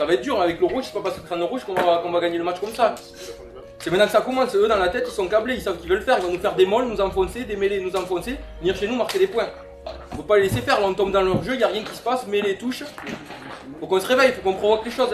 Ça va être dur avec le rouge, c'est pas parce que prend le rouge qu'on va, gagner le match comme ça. C'est maintenant que ça commence, eux dans la tête ils sont câblés, ils savent qu'ils veulent faire, ils vont nous faire des molles, nous enfoncer, des mêlées, nous enfoncer, venir chez nous marquer des points. Faut pas les laisser faire, là on tombe dans leur jeu, il a rien qui se passe, mêlée, touche. Faut qu'on se réveille, faut qu'on provoque les choses.